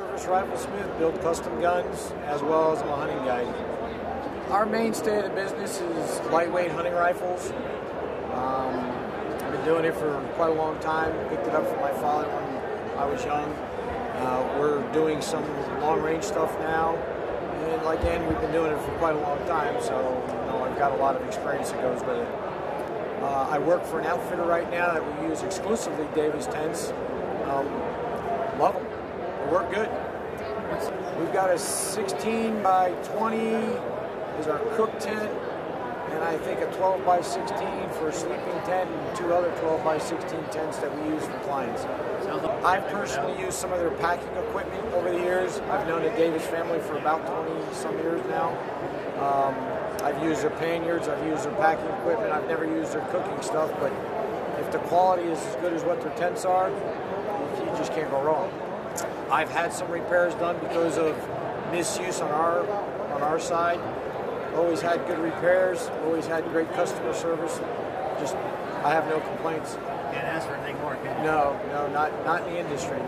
riflesmith, build custom guns, as well as I'm a hunting guide. Our mainstay of the business is lightweight hunting rifles. Um, I've been doing it for quite a long time. Picked it up from my father when I was young. Uh, we're doing some long range stuff now. And again, we've been doing it for quite a long time, so you know, I've got a lot of experience that goes with it. Uh, I work for an outfitter right now that we use exclusively Davis tents. Um, love them. Work good. We've got a 16 by 20 is our cook tent, and I think a 12 by 16 for a sleeping tent, and two other 12 by 16 tents that we use for clients. I've personally used some of their packing equipment over the years. I've known the Davis family for about 20 some years now. Um, I've used their panniers, I've used their packing equipment, I've never used their cooking stuff, but if the quality is as good as what their tents are, you just can't go wrong. I've had some repairs done because of misuse on our on our side. Always had good repairs, always had great customer service. Just I have no complaints. Can't ask for anything more, can you? No, no, not not in the industry.